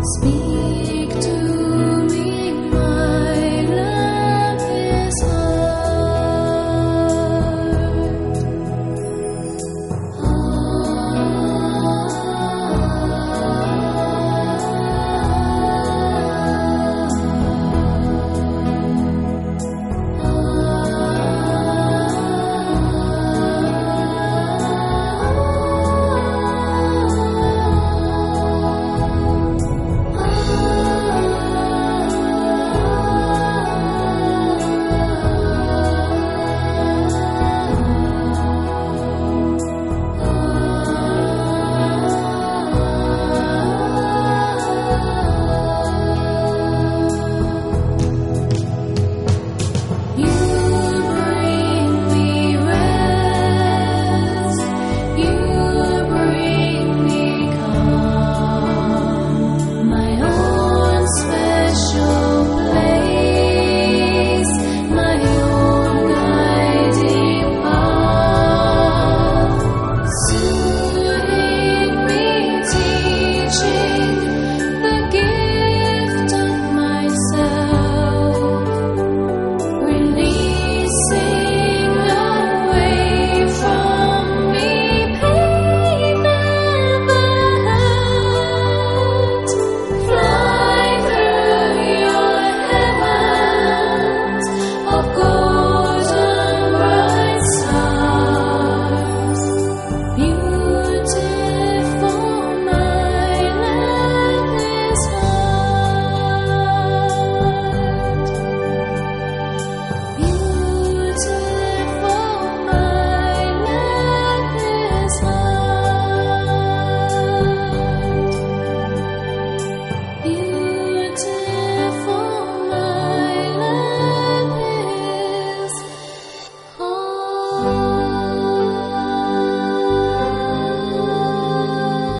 Speak to